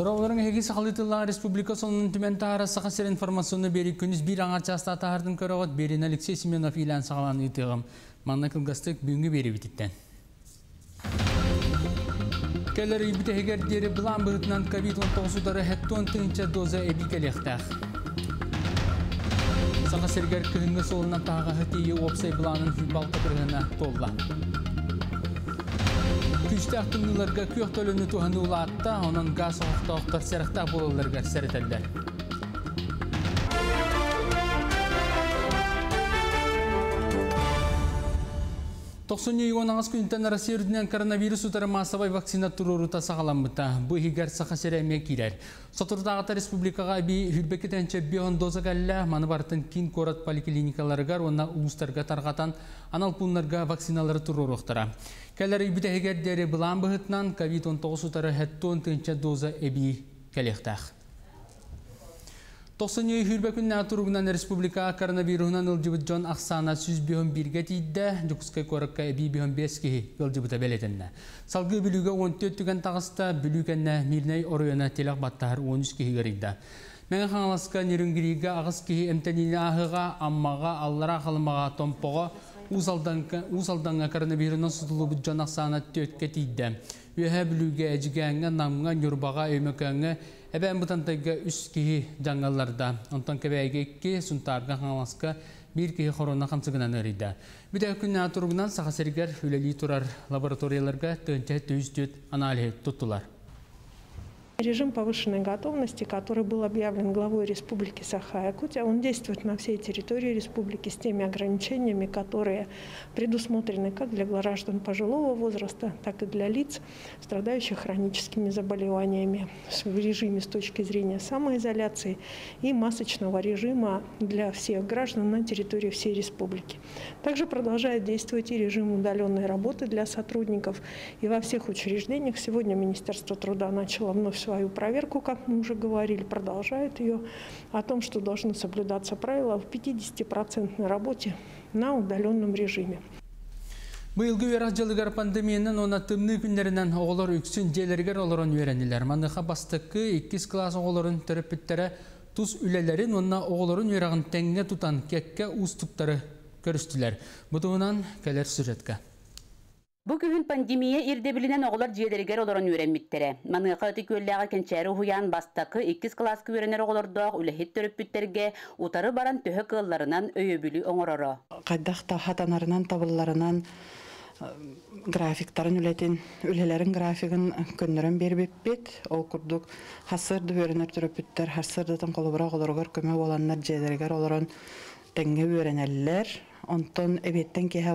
Дұрауыларын әге сақалытылла республика сонын түмен тағара сақасыр информационны бері күніс бір аңа часта тағардың көріғыт берін Алексей Семенов илән сағалан ұйтығым. Манна кылгастык бүгінгі бері бітіттен. Кәлер үйбіті егердері бұлан бұғытынан COVID-19 дары хәттуан тыңча доза тағаға хәтейі опсай толла. Күшті ақтыңыларға көк төліні туғаны ұлатта, оның газ оқты оқтар сәріқта болыларға сәрітәлдер. Тоқсыны ионаңыз күнтен Россия коронавирус ұтары массовай вакцина тұруру тасағаламыта. Бұ хигар сақасыр әме кирер. Сотырдағыта республикаға би хүрбекетенче бион доза кәлі маны бартын кин корат поликлиникаларығар, онна ұлыстарға тарғатан аналпунларға вакциналары тұруру ұқтыра. Кәлер үйбіті хигердері бұлан бұғытнан COVID-19 ұтары доза. Тоқсын үй хүрбекін нәтұрығынан республика коронавирусынан ылжыбыт жон ақсана сүз бүйін бірге тейді, жүкіскай көрікка әбей бүйін бескеhi ылжыбыта бәлетінні. Салғы бүлігі 14 түген тағыста бүлігенне мирней орыйына телек баттағыр 13 кеhi ғырыйды. Мәңі қаңаласқа нерінгірігі ағыз кеhi әмтәніне ахыға, аммаға, аллара қалымаға томпоға, Узалданға коронавирусынан сұтылы бұд жон ақсана төтке тейді. Үйәе бүлігі әжігәңі, намға, нүрбаға, өймекәңі, Эбән бұтантайға үс кейі жаңғаларда, онтан кәбәйге ке сұнтарға қаңласқа бір кейі хорона қамсығынан өрейді. Бүді күнне атырғынан сақасыргер үлелі тұрар төнчә түйістет анализ тұттылар. Режим повышенной готовности, который был объявлен главой Республики Саха-Якутия, он действует на всей территории республики с теми ограничениями, которые предусмотрены как для граждан пожилого возраста, так и для лиц, страдающих хроническими заболеваниями в режиме с точки зрения самоизоляции и масочного режима для всех граждан на территории всей республики. Также продолжает действовать и режим удаленной работы для сотрудников. И во всех учреждениях сегодня Министерство труда начало вновь свою проверку, как мы уже говорили, продолжает ее, о том, что должны соблюдаться правила в 50% работе на удаленном режиме. Быйылгы верах жылыгар пандемиянын она тымны күннеринен оғылар үксін желергер оларын веренилер. Маныха бастықы 2 класс оғыларын терапевттері тус үлелерин онна оғыларын верағын тәңге тутан кекке устуктары көрістілер. Бұтығынан кәлер сүретке. Бу күн пандемия ирдебилинен оголар жиедергер олорон үйренмиттере. Маныга өтү көлләгә кенчәре хуян бастакы 2 класс күренер оголордоак үлехит төрөппүттерге утары баран төһө кылларынан өйөбүлү оңороро. Кайдах та хатанарынан табылларынан графиктарын үлетин, үлелерин графигын көннөрөн бербеппит. Ол хасырды үйренер төрөппүттер, хасырдытын колубура оголоргор көмө боланнар жиедергер олорон теңге үйренеллер. Онтон эбеттен кеһә.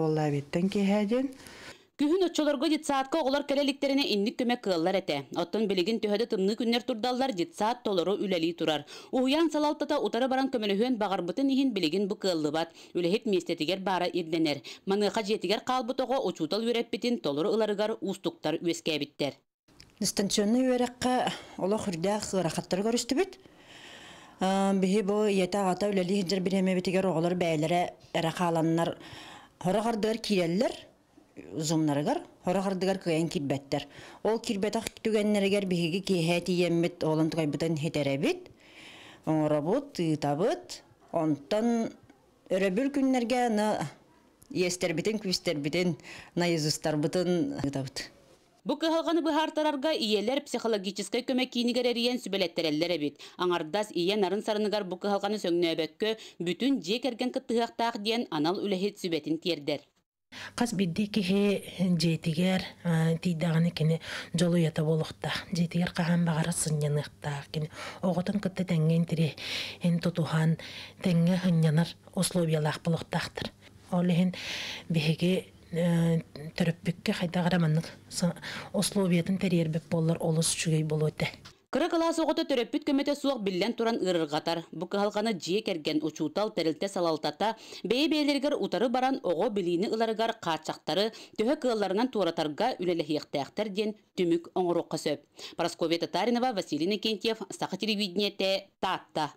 Күхүн отчолорго житсаатка оголор келеликтерине инник көмөк кылалар эте. Оттон билигин төһөдө тымны күннер турдаллар житсаат толору үлели турар. Уян салалтата утары баран көмөлөһөн багарбытын ихин билигин бу кыллыбат. Үлехит местетигер бара ирденер. Маныга жетигер калбытого очутал үреппитин толору ыларыгар устуктар үескебиттер. Дистанционный үрәккә ола хүрдә хырахаттар көрүстүбүт. Биһи бу ята ата үлели хиджер биреме битигер оголор бәйләре эрахаланнар. Хорагардыр киеллер зумнарыгар хорахардыгар кыян кирбеттер. Ол кирбетах түгеннерегер биһиги киһэ тиеммит олын тугайбытын хетеребит. Оңорабут, табыт, онтон өрөбүл күннерге на естербитин, күстербитин, на езустарбытын табыт. Бу кыһалганы быһартарарга иелер психологической көмөк кийинигер эриен сүбелеттереллер бит. Аңардас ие нарын сарыныгар бу кыһалганы сөңнөбөккө бүтүн же керген кыттыгактаак диен анал үлехит сүбетин тиердер. Қас бидди кихи жетигер тидаганы кини жолу ята болохта. Жетигер кахан багара сыньяныхта кини оготун кытты тенген тири эн тутухан тенге хыньянар условиялах болохтахтыр. Олехин бихиги төрөппүкке хайдагара маннык условиятын терьербеп боллар олус чугей болуэте. Кыры кылаас оғыты төрөппүт көмөтө суық биллен туран ырыргатар. Бу кыһалганы жие керген учутал терилте салалтата бей бейлергер утары баран оғы билини ыларыгар каачактары төһө кыылларынан туратарга үлелехиектээхтер ден түмүк оңорукка сөп. Парасковия Татаринова, Василий Никентьев, Саха телевидениете, Татта.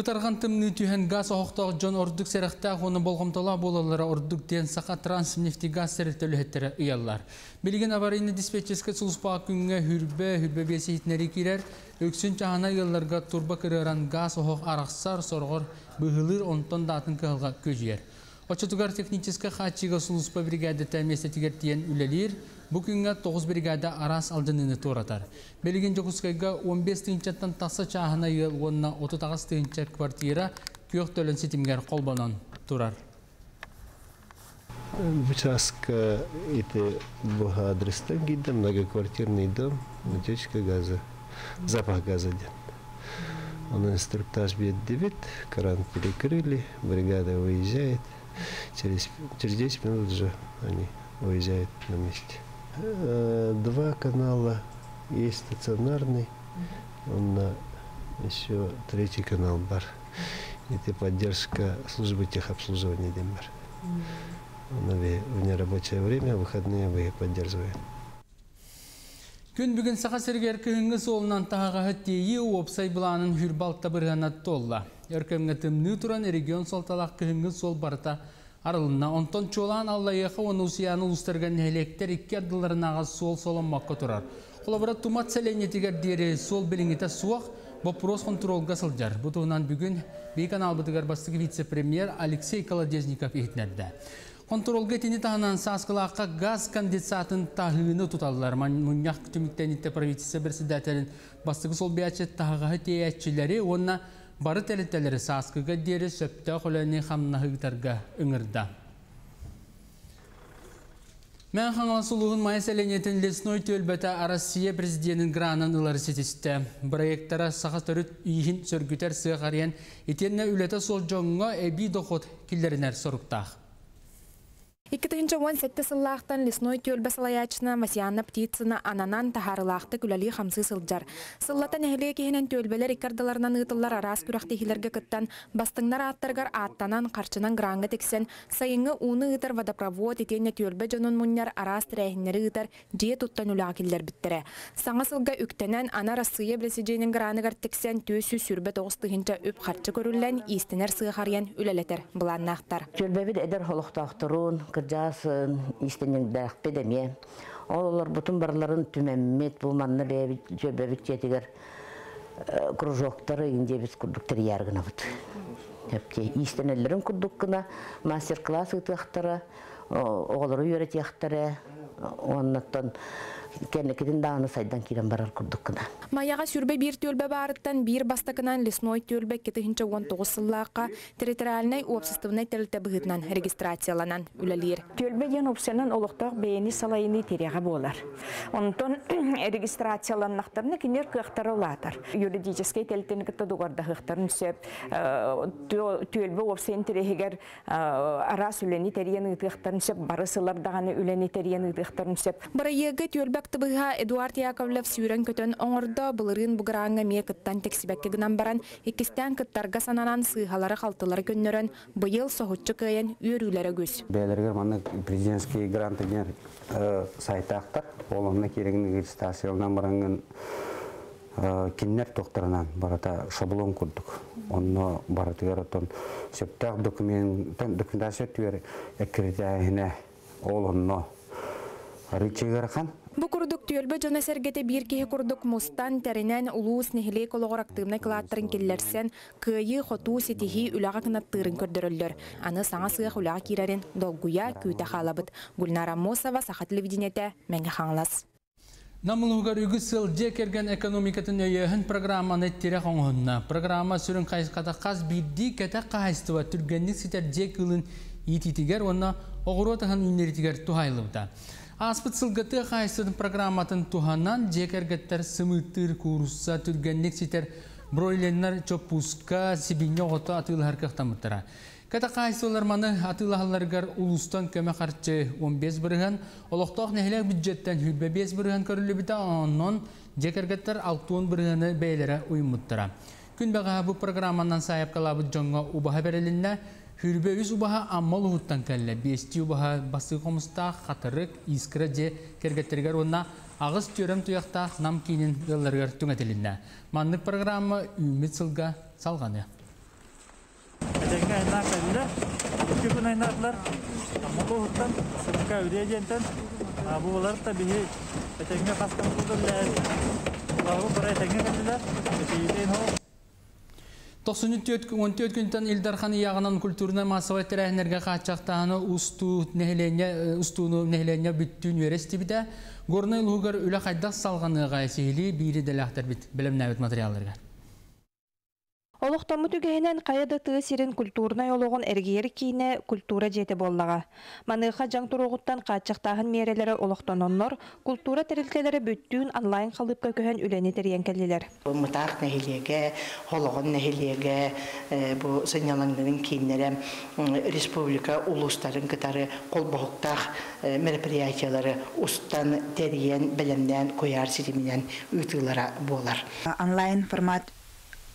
Бұтарған тымны түйен газ оқтағы жон ордық сәріқтақ оны болғымтала болалары ордық ден сақа транснефти газ сәріттөлі ұялар. Білген аварийны диспетческе сұлыспа күнге хүрбе, хүрбе бесі хитнері керер, өксін чағана ұяларға турба кіреран газ оқ арақсар сорғыр бұғылыр онтон датын кығылға көжер. Очотугар техническа хатчига сұлыспа бригады тәместі тигертиен үлелер, Бүгінгі 9 бригада арас алдыныны торатар. Белген жоғыскайға 15 түйінчаттан тақса чағына ел, онына 39 түйінчат квартира күйек төлін сетімгер қолбанан тұрар. Участка это был адрес гида, многоквартирный дом, утечка газа, запах газа ден. Он инструктаж бьет девять, кран перекрыли, бригада выезжает. Через, через 10 минут уже они уезжают на месте. Э, два канала есть стационарный, он на еще третий канал бар. Это поддержка службы техобслуживания Дембар. Она в нерабочее время, выходные вы поддерживаем. Күн бүгін сақа сергер күйінгі солынан тағаға хөттейі опсай бұланын хүрбалта бірғанат толла. Өркемге тымны тұран регион солталақ күйінгі сол барта арылына. Онтон чолан аллайықы оны ұсияны ұлыстырған нәлектер икке адыларынаға сол солын маққа тұрар. Қолабыра тумат сәленетігер дері сол біліңіті суақ вопрос контролга сылжар. Бұтығынан бүгін бейкан албытығар бастығы вице-премьер Алексей Колодезников ехтінерді. Контролга тени тағынан сасқылаққа газ конденсатын тағыны тұталылар. Мұняқ түміктен итті правительсы бірсідәтелін бастығы сол бәчет тағығы тейәтчілері, онына бары тәлеттелері сасқыға дері сөпті қоләне қамнағығытарға үңірді. Мен қаңал сұлығын майы сәленетін лесной төлбәті Россия президентін гранын ұлары сетісті. Проекттара сақа түріт үйін сөргітер сығариян етенне үлеті сол жоңға әбі доқот келдерінер сұрықтақ. 2017 сыллаақтан лесной төлбі салаячына Масианна птицына ананан тахарылақты күләли хамсы сылджар. Сыллата нәхіле кейінен төлбелер икардаларынан ұтылар арас күрәқтехилерге кыттан бастыңнар аттаргар аттанан қарчынан гранға тексен сайыңы уны ұтар водопровод етене төлбі жонун мұньяр арас тірәхінері ұтар жие тұттан үләкілдер біттірі. Саңа сылға үктенен ана Россия білесежейінің граныгар тексен төсі сүрбе тоғыстығынша үп қарчы көрілен истенер сығариян үләлетер бұланнақтар. Төлбәбіт әдір холықтақтырын, кыржасын истенеңдәк педеме. Олар бутун барларын түмәммет булманны бәбит җөбәбит җетигер кружоктары инде без курдуктар яргына бут. Хәпте истенеләрен курдук кына мастер-класс үтәхтәре, оғлары өйрәтәхтәре, оннан кенекидин дағыны сайдан кирен барар курдук кына. Маяға сүрбе бир төлбе барыттан бир бастакынан лесной төлбе кетихинче 19 сыллааққа территориальный уапсыстывнай тәлті бұғытнан регистрацияланан үлелер. Төлбе ден опсенен олықтақ бейіні салайыны тереға болар. Онтон регистрацияланнақтарны кенер кықтары олатар. Юридический тәлтені кітті дуғарда қықтарын сөп, төлбе опсен терегер арас үлені терияны қықтарын сөп, барысылардағаны үлені терияны қықтарын сөп. Барайығы төлбе актыбыға Эдуард Яковлев сүйрен көтөн оңырда бұлырын бұғыраңа мие кыттан тексибәкке гынан баран, икістен кыттарға сананан сыйхалары қалтылары көннөрөн бұйыл соғытчы кыйын үйрүлері көз. Бәлерге маны президентский гранты гер сайтақтар, олымна керегін регистрациялынан баранған киннер тоқтарынан барата шаблон курдук. Онно баратыгар отон сөптақ документация түйер эккредитаяхіне олонно рычыгар хан Бу курдук түйөлбө жона сергете бир киһи курдук мустан теринен улуус нихиле кологорактыгына кылааттарын киллерсен кыйы хотуу сетихи үлага кынаттырын көрдөрөллөр. Аны саңа сыах үлага кирерин долгуя күйtä халабыт. Гульнара Мосова саха телевидениете меңе хаңлас. Намылугар үгіз сыл жекерген экономикатын өйөһін программаны тире қоңғынна. Программа сүрін қайсқата қаз бидді кәті қайстыва түргенлік сетер жек ылын ититигер, онна оғыротығын үнеритигер тухайлыбда. Аспыт сылгыты қайсыдың программатын туханан жекергеттер сымыттыр курусса түргенлік сетер бройленнер чопуска сибинне оғыты атылы әркіқтамыттыра. Ката қайсылар маны атылағаларғар улустан көмі қарчы 15 бірігін, олықтақ нәхілек бюджеттен хүлбе 5 бірігін көрілі біті оннан жекергеттер 6 бірігіні бәйлері ұйымыттыра. Күн бәға бұл программанан сайып қалабы жоңға ұбаға берелінне, Хүрбөйүс убаха аммал ухуттан кәлле, бести убаха басы қомыста қатырық, искра же кергеттергер онна ағыз төрем тұяқта нам кейінен ғылырғыр түңәтелінне. Маннық программа үміт сылға салғаны. Әтегіне айнар кәділі, екі күн аммал ухуттан, сұрқа үрей жентен, бұл олар да бігі әтегіне қасқын құлдыр ләді. Лағы бұрай 1994-тен Илдархан яғынан культурна массовая тәрәһнәргә хатчактаны усту нәһлене э, устуну нәһлене бүттүн верести биде. Горнай лугар үле хайдас салганыга сели бири дә біт білім Билемнәбет материалларга. Олықтамы түгәһенен қаяды тыы сирин культурна олоғын әргейер кейіне культура жеті боллаға. Маныға жаң тұруғыттан қатшықтағын мерелері олықтаноннор культура тәрілтелері бүттүүн онлайн қалыпқа көхен үләні терен кәлелер. Мұтақ нәхилеге, холоғын нәхилеге, бұ сынялаңдың кейінері республика улустарын кытары қолбоқтақ мероприятиялары устан терен білімден көяр сиримінен үйтілара болар. Онлайн формат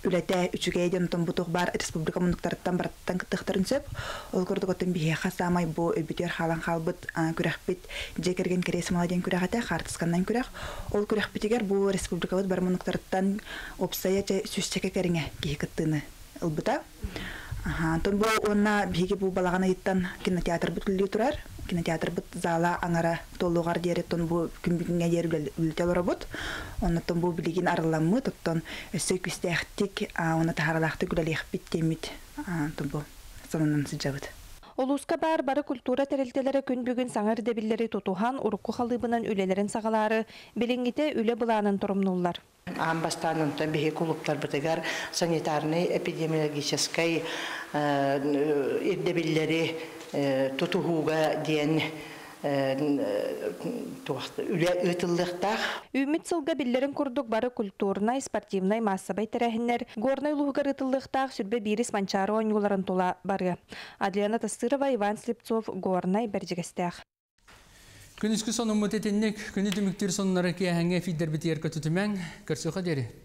үләтә үчүгәй ден тон бутук бар республика мунуктарыттан бараттан кыттыктарын сөп ол көрдүк отын бие хасамай бу өбүтер халан халбыт күрәхбит жекерген керес маладен күрәхәтә хартысканнан күрәх ол күрәхбитигер бу республикабыт бар мунуктарыттан опсая сүстеке кериңе кии кыттыны ылбыта. Тон бу онна биги бу балагана иттан кинотеатр бүтлү турар. Кинотеатр бут зала аңара толугар диэри тон бу күмбүгүнгө диэри үлтел робот. Онна тон бу билигин арыламмы тоттон өсөй күстехтик, онна тахаралахты күлелих биттемит. Тон бу сонунан сыжабыт. Олуска бар бары культура тәрелтелері күн бүгін саңыр дебиллери тутухан урукку халыбынан үлелерин сагалары билиңите үле буланын турумнуллар. Амбастанын биһи клубтар бытыгар санитарный эпидемиологической ирдебиллери тутуһууга диэн үле ытыллыктах. Үмит сылга биллерин курдук бары культурнай, спортивнай, массабай тәрәһиннәр, горнай лугар ытыллыктах сүрбе бирис манчары оңюларын тула бары. Адлиана Тастырова, Иван Слепцов, горнай бәржігістәх. Күнүскү сонун мутетинник, күнү түмүктер соннары кияһәңе фиддер битер көтүтүмәң, көрсөкө дери.